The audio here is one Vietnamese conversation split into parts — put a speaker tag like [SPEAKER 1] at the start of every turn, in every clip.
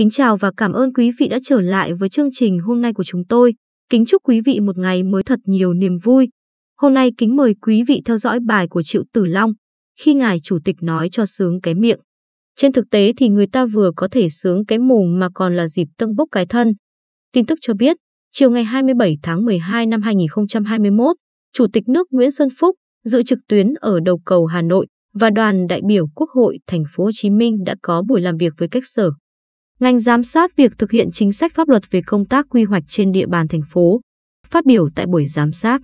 [SPEAKER 1] Kính chào và cảm ơn quý vị đã trở lại với chương trình hôm nay của chúng tôi. Kính chúc quý vị một ngày mới thật nhiều niềm vui. Hôm nay kính mời quý vị theo dõi bài của Triệu Tử Long khi Ngài Chủ tịch nói cho sướng cái miệng. Trên thực tế thì người ta vừa có thể sướng cái mồm mà còn là dịp tâng bốc cái thân. Tin tức cho biết, chiều ngày 27 tháng 12 năm 2021, Chủ tịch nước Nguyễn Xuân Phúc dự trực tuyến ở đầu cầu Hà Nội và đoàn đại biểu Quốc hội thành phố Hồ Chí Minh đã có buổi làm việc với các sở. Ngành giám sát việc thực hiện chính sách pháp luật về công tác quy hoạch trên địa bàn thành phố. Phát biểu tại buổi giám sát,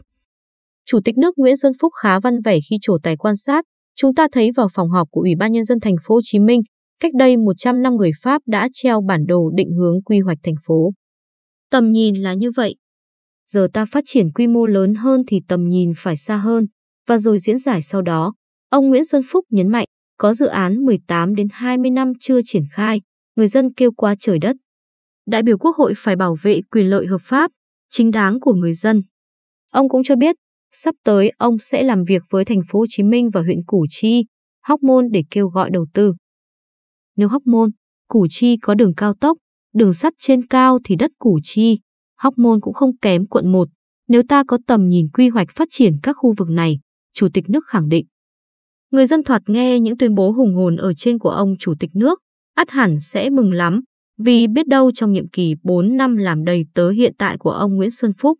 [SPEAKER 1] Chủ tịch nước Nguyễn Xuân Phúc khá văn vẻ khi trổ tài quan sát, chúng ta thấy vào phòng họp của Ủy ban nhân dân thành phố Hồ Chí Minh, cách đây 100 năm người Pháp đã treo bản đồ định hướng quy hoạch thành phố. Tầm nhìn là như vậy. Giờ ta phát triển quy mô lớn hơn thì tầm nhìn phải xa hơn, và rồi diễn giải sau đó, ông Nguyễn Xuân Phúc nhấn mạnh, có dự án 18 đến 20 năm chưa triển khai, người dân kêu qua trời đất. Đại biểu Quốc hội phải bảo vệ quyền lợi hợp pháp, chính đáng của người dân. Ông cũng cho biết, sắp tới ông sẽ làm việc với thành phố Hồ Chí Minh và huyện Củ Chi, Hóc Môn để kêu gọi đầu tư. Nếu Hóc Môn, Củ Chi có đường cao tốc, đường sắt trên cao thì đất Củ Chi, Hóc Môn cũng không kém quận 1. Nếu ta có tầm nhìn quy hoạch phát triển các khu vực này, Chủ tịch nước khẳng định. Người dân thoạt nghe những tuyên bố hùng hồn ở trên của ông Chủ tịch nước, ắt hẳn sẽ mừng lắm, vì biết đâu trong nhiệm kỳ 4 năm làm đầy tớ hiện tại của ông Nguyễn Xuân Phúc,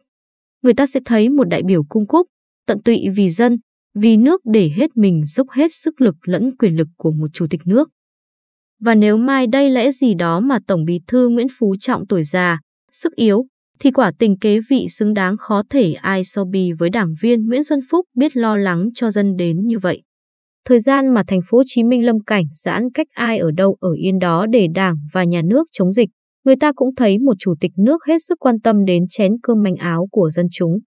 [SPEAKER 1] người ta sẽ thấy một đại biểu cung cúc, tận tụy vì dân, vì nước để hết mình dốc hết sức lực lẫn quyền lực của một chủ tịch nước. Và nếu mai đây lẽ gì đó mà Tổng bí thư Nguyễn Phú Trọng tuổi già, sức yếu, thì quả tình kế vị xứng đáng khó thể ai so bì với đảng viên Nguyễn Xuân Phúc biết lo lắng cho dân đến như vậy. Thời gian mà thành phố Hồ Chí Minh lâm cảnh giãn cách ai ở đâu ở yên đó để đảng và nhà nước chống dịch, người ta cũng thấy một chủ tịch nước hết sức quan tâm đến chén cơm manh áo của dân chúng.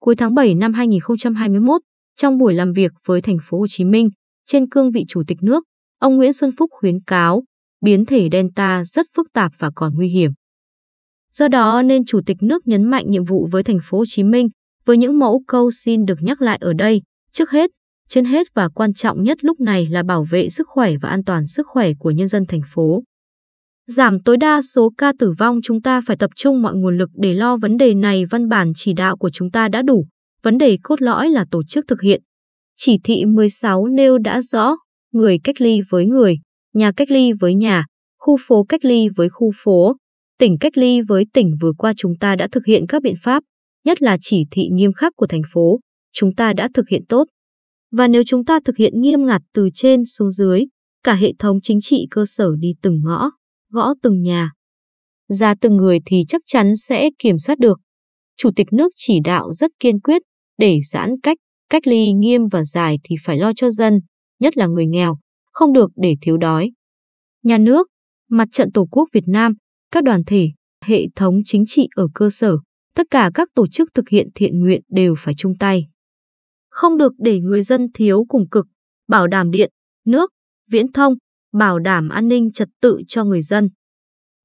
[SPEAKER 1] Cuối tháng 7 năm 2021, trong buổi làm việc với thành phố Hồ Chí Minh, trên cương vị chủ tịch nước, ông Nguyễn Xuân Phúc khuyến cáo biến thể Delta rất phức tạp và còn nguy hiểm. Do đó nên chủ tịch nước nhấn mạnh nhiệm vụ với thành phố Hồ Chí Minh với những mẫu câu xin được nhắc lại ở đây. Trước hết, trên hết và quan trọng nhất lúc này là bảo vệ sức khỏe và an toàn sức khỏe của nhân dân thành phố. Giảm tối đa số ca tử vong chúng ta phải tập trung mọi nguồn lực để lo vấn đề này văn bản chỉ đạo của chúng ta đã đủ, vấn đề cốt lõi là tổ chức thực hiện. Chỉ thị 16 nêu đã rõ, người cách ly với người, nhà cách ly với nhà, khu phố cách ly với khu phố, tỉnh cách ly với tỉnh vừa qua chúng ta đã thực hiện các biện pháp, nhất là chỉ thị nghiêm khắc của thành phố, chúng ta đã thực hiện tốt. Và nếu chúng ta thực hiện nghiêm ngặt từ trên xuống dưới, cả hệ thống chính trị cơ sở đi từng ngõ, gõ từng nhà, ra từng người thì chắc chắn sẽ kiểm soát được. Chủ tịch nước chỉ đạo rất kiên quyết để giãn cách, cách ly nghiêm và dài thì phải lo cho dân, nhất là người nghèo, không được để thiếu đói. Nhà nước, Mặt trận Tổ quốc Việt Nam, các đoàn thể, hệ thống chính trị ở cơ sở, tất cả các tổ chức thực hiện thiện nguyện đều phải chung tay. Không được để người dân thiếu cùng cực, bảo đảm điện, nước, viễn thông, bảo đảm an ninh trật tự cho người dân.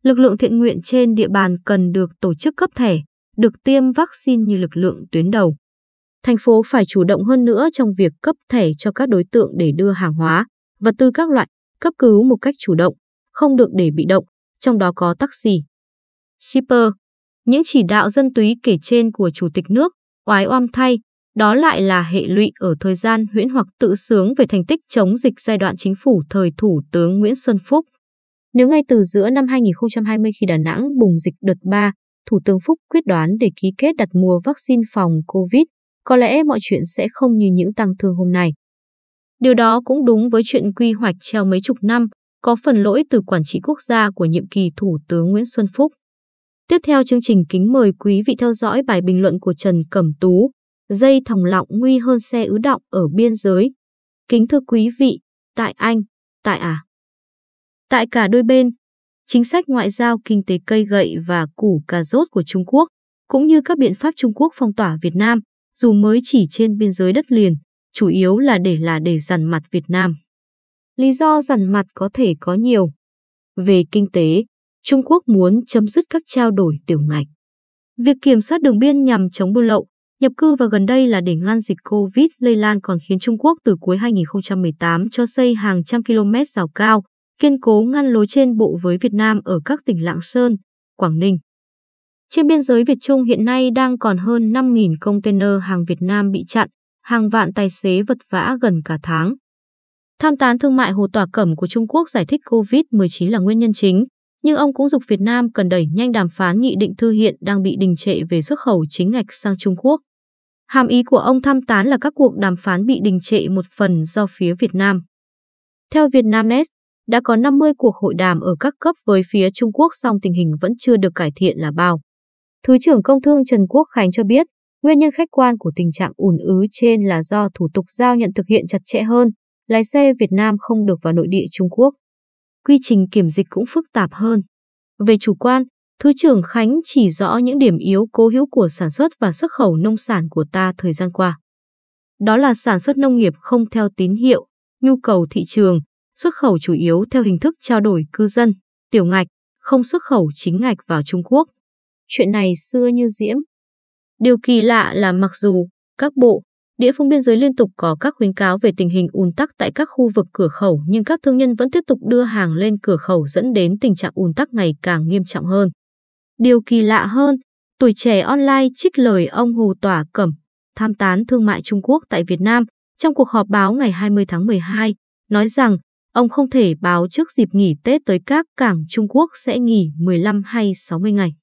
[SPEAKER 1] Lực lượng thiện nguyện trên địa bàn cần được tổ chức cấp thẻ, được tiêm vaccine như lực lượng tuyến đầu. Thành phố phải chủ động hơn nữa trong việc cấp thẻ cho các đối tượng để đưa hàng hóa, vật tư các loại, cấp cứu một cách chủ động, không được để bị động, trong đó có taxi. Shipper Những chỉ đạo dân túy kể trên của Chủ tịch nước, oái oăm thay, đó lại là hệ lụy ở thời gian huyễn hoặc tự sướng về thành tích chống dịch giai đoạn chính phủ thời Thủ tướng Nguyễn Xuân Phúc. Nếu ngay từ giữa năm 2020 khi Đà Nẵng bùng dịch đợt 3, Thủ tướng Phúc quyết đoán để ký kết đặt mua vaccine phòng COVID, có lẽ mọi chuyện sẽ không như những tăng thương hôm nay. Điều đó cũng đúng với chuyện quy hoạch treo mấy chục năm, có phần lỗi từ quản trị quốc gia của nhiệm kỳ Thủ tướng Nguyễn Xuân Phúc. Tiếp theo chương trình kính mời quý vị theo dõi bài bình luận của Trần Cẩm Tú, dây thòng lọng nguy hơn xe ứ động ở biên giới. Kính thưa quý vị, tại Anh, tại à? Tại cả đôi bên, chính sách ngoại giao kinh tế cây gậy và củ cà rốt của Trung Quốc, cũng như các biện pháp Trung Quốc phong tỏa Việt Nam, dù mới chỉ trên biên giới đất liền, chủ yếu là để là để dằn mặt Việt Nam. Lý do dằn mặt có thể có nhiều. Về kinh tế, Trung Quốc muốn chấm dứt các trao đổi tiểu ngạch. Việc kiểm soát đường biên nhằm chống buôn lậu, nhập cư và gần đây là để ngăn dịch Covid lây lan còn khiến Trung Quốc từ cuối 2018 cho xây hàng trăm km rào cao, kiên cố ngăn lối trên bộ với Việt Nam ở các tỉnh Lạng Sơn, Quảng Ninh. Trên biên giới Việt Trung hiện nay đang còn hơn 5.000 container hàng Việt Nam bị chặn, hàng vạn tài xế vật vã gần cả tháng. Tham tán thương mại Hồ Tòa Cẩm của Trung Quốc giải thích COVID-19 là nguyên nhân chính, nhưng ông cũng dục Việt Nam cần đẩy nhanh đàm phán nghị định thư hiện đang bị đình trệ về xuất khẩu chính ngạch sang Trung Quốc. Hàm ý của ông tham tán là các cuộc đàm phán bị đình trệ một phần do phía Việt Nam. Theo Vietnamnet, đã có 50 cuộc hội đàm ở các cấp với phía Trung Quốc song tình hình vẫn chưa được cải thiện là bao. Thứ trưởng Công Thương Trần Quốc Khánh cho biết, nguyên nhân khách quan của tình trạng ùn ứ trên là do thủ tục giao nhận thực hiện chặt chẽ hơn, lái xe Việt Nam không được vào nội địa Trung Quốc. Quy trình kiểm dịch cũng phức tạp hơn. Về chủ quan, Thứ trưởng Khánh chỉ rõ những điểm yếu cố hữu của sản xuất và xuất khẩu nông sản của ta thời gian qua. Đó là sản xuất nông nghiệp không theo tín hiệu, nhu cầu thị trường, xuất khẩu chủ yếu theo hình thức trao đổi cư dân, tiểu ngạch, không xuất khẩu chính ngạch vào Trung Quốc. Chuyện này xưa như diễm. Điều kỳ lạ là mặc dù các bộ, địa phương biên giới liên tục có các khuyến cáo về tình hình ùn tắc tại các khu vực cửa khẩu nhưng các thương nhân vẫn tiếp tục đưa hàng lên cửa khẩu dẫn đến tình trạng ùn tắc ngày càng nghiêm trọng hơn. Điều kỳ lạ hơn, tuổi trẻ online trích lời ông Hồ Tỏa Cẩm, tham tán thương mại Trung Quốc tại Việt Nam, trong cuộc họp báo ngày 20 tháng 12, nói rằng ông không thể báo trước dịp nghỉ Tết tới các cảng Trung Quốc sẽ nghỉ 15 hay 60 ngày.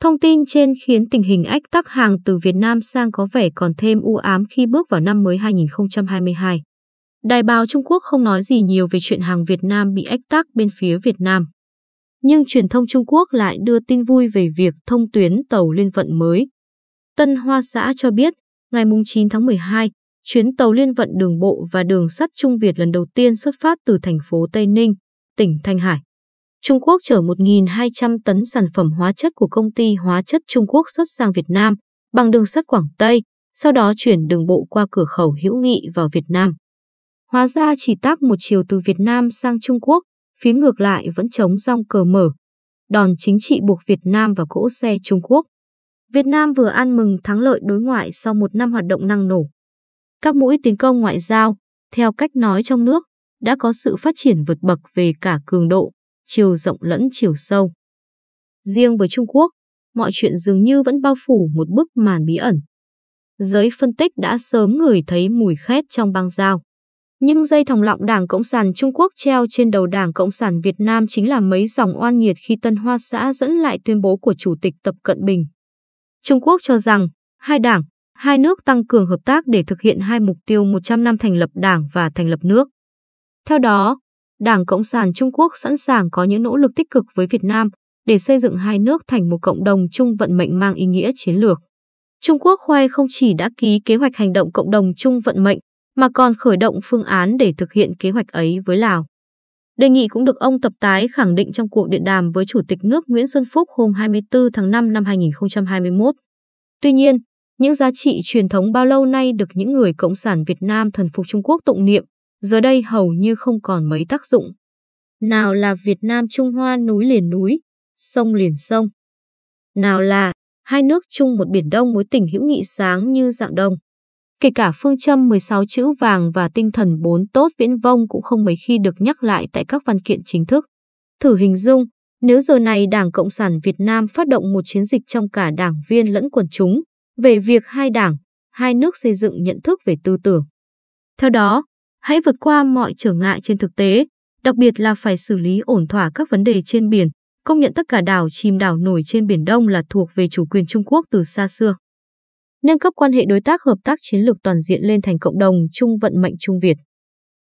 [SPEAKER 1] Thông tin trên khiến tình hình ách tắc hàng từ Việt Nam sang có vẻ còn thêm u ám khi bước vào năm mới 2022. Đài báo Trung Quốc không nói gì nhiều về chuyện hàng Việt Nam bị ách tắc bên phía Việt Nam nhưng truyền thông Trung Quốc lại đưa tin vui về việc thông tuyến tàu liên vận mới. Tân Hoa Xã cho biết, ngày 9 tháng 12, chuyến tàu liên vận đường bộ và đường sắt Trung Việt lần đầu tiên xuất phát từ thành phố Tây Ninh, tỉnh Thanh Hải. Trung Quốc chở 1.200 tấn sản phẩm hóa chất của công ty hóa chất Trung Quốc xuất sang Việt Nam bằng đường sắt Quảng Tây, sau đó chuyển đường bộ qua cửa khẩu hữu nghị vào Việt Nam. Hóa ra chỉ tác một chiều từ Việt Nam sang Trung Quốc, phía ngược lại vẫn chống rong cờ mở. Đòn chính trị buộc Việt Nam vào cỗ xe Trung Quốc. Việt Nam vừa ăn mừng thắng lợi đối ngoại sau một năm hoạt động năng nổ. Các mũi tiến công ngoại giao, theo cách nói trong nước, đã có sự phát triển vượt bậc về cả cường độ, chiều rộng lẫn chiều sâu. Riêng với Trung Quốc, mọi chuyện dường như vẫn bao phủ một bức màn bí ẩn. Giới phân tích đã sớm ngửi thấy mùi khét trong băng giao. Nhưng dây thòng lọng Đảng Cộng sản Trung Quốc treo trên đầu Đảng Cộng sản Việt Nam chính là mấy dòng oan nghiệt khi Tân Hoa Xã dẫn lại tuyên bố của Chủ tịch Tập Cận Bình. Trung Quốc cho rằng, hai đảng, hai nước tăng cường hợp tác để thực hiện hai mục tiêu 100 năm thành lập đảng và thành lập nước. Theo đó, Đảng Cộng sản Trung Quốc sẵn sàng có những nỗ lực tích cực với Việt Nam để xây dựng hai nước thành một cộng đồng chung vận mệnh mang ý nghĩa chiến lược. Trung Quốc khoe không chỉ đã ký kế hoạch hành động cộng đồng chung vận mệnh mà còn khởi động phương án để thực hiện kế hoạch ấy với Lào. Đề nghị cũng được ông Tập Tái khẳng định trong cuộc điện đàm với Chủ tịch nước Nguyễn Xuân Phúc hôm 24 tháng 5 năm 2021. Tuy nhiên, những giá trị truyền thống bao lâu nay được những người Cộng sản Việt Nam thần phục Trung Quốc tụng niệm, giờ đây hầu như không còn mấy tác dụng. Nào là Việt Nam Trung Hoa núi liền núi, sông liền sông. Nào là hai nước chung một biển đông mối tình hữu nghị sáng như dạng đông. Kể cả phương châm 16 chữ vàng và tinh thần bốn tốt viễn vông cũng không mấy khi được nhắc lại tại các văn kiện chính thức. Thử hình dung, nếu giờ này Đảng Cộng sản Việt Nam phát động một chiến dịch trong cả đảng viên lẫn quần chúng về việc hai đảng, hai nước xây dựng nhận thức về tư tưởng. Theo đó, hãy vượt qua mọi trở ngại trên thực tế, đặc biệt là phải xử lý ổn thỏa các vấn đề trên biển, công nhận tất cả đảo chìm đảo nổi trên Biển Đông là thuộc về chủ quyền Trung Quốc từ xa xưa nâng cấp quan hệ đối tác hợp tác chiến lược toàn diện lên thành cộng đồng chung vận mệnh Trung Việt.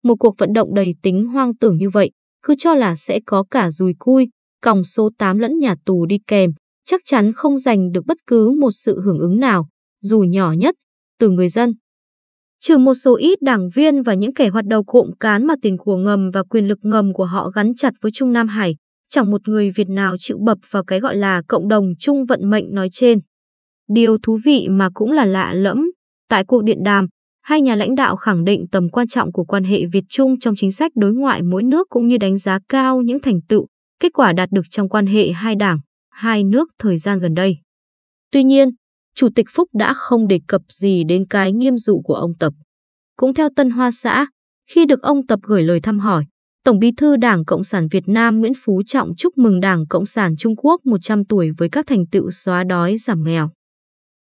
[SPEAKER 1] Một cuộc vận động đầy tính hoang tưởng như vậy, cứ cho là sẽ có cả dùi cui, còng số 8 lẫn nhà tù đi kèm, chắc chắn không giành được bất cứ một sự hưởng ứng nào, dù nhỏ nhất, từ người dân. Trừ một số ít đảng viên và những kẻ hoạt đầu cộm cán mà tiền của ngầm và quyền lực ngầm của họ gắn chặt với Trung Nam Hải, chẳng một người Việt nào chịu bập vào cái gọi là cộng đồng chung vận mệnh nói trên. Điều thú vị mà cũng là lạ lẫm, tại cuộc điện đàm, hai nhà lãnh đạo khẳng định tầm quan trọng của quan hệ Việt Trung trong chính sách đối ngoại mỗi nước cũng như đánh giá cao những thành tựu, kết quả đạt được trong quan hệ hai đảng, hai nước thời gian gần đây. Tuy nhiên, Chủ tịch Phúc đã không đề cập gì đến cái nghiêm dụ của ông Tập. Cũng theo Tân Hoa Xã, khi được ông Tập gửi lời thăm hỏi, Tổng bí thư Đảng Cộng sản Việt Nam Nguyễn Phú Trọng chúc mừng Đảng Cộng sản Trung Quốc 100 tuổi với các thành tựu xóa đói giảm nghèo.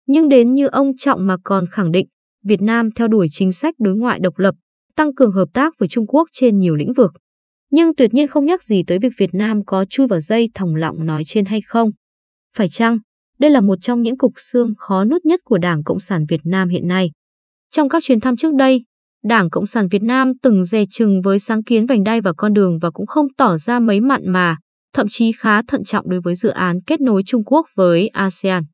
[SPEAKER 1] Nhưng đến như ông Trọng mà còn khẳng định, Việt Nam theo đuổi chính sách đối ngoại độc lập, tăng cường hợp tác với Trung Quốc trên nhiều lĩnh vực. Nhưng tuyệt nhiên không nhắc gì tới việc Việt Nam có chui vào dây thòng lọng nói trên hay không. Phải chăng, đây là một trong những cục xương khó nút nhất của Đảng Cộng sản Việt Nam hiện nay. Trong các chuyến thăm trước đây, Đảng Cộng sản Việt Nam từng dè chừng với sáng kiến vành đai và con đường và cũng không tỏ ra mấy mặn mà, thậm chí khá thận trọng đối với dự án kết nối Trung Quốc với ASEAN.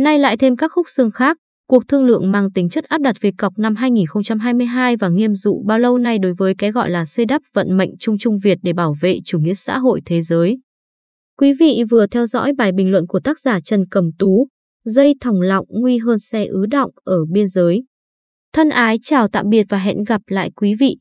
[SPEAKER 1] Nay lại thêm các khúc xương khác, cuộc thương lượng mang tính chất áp đặt về cọc năm 2022 và nghiêm dụ bao lâu nay đối với cái gọi là xây đắp vận mệnh Trung Trung Việt để bảo vệ chủ nghĩa xã hội thế giới. Quý vị vừa theo dõi bài bình luận của tác giả Trần Cẩm Tú, dây thòng lọng nguy hơn xe ứ động ở biên giới. Thân ái chào tạm biệt và hẹn gặp lại quý vị.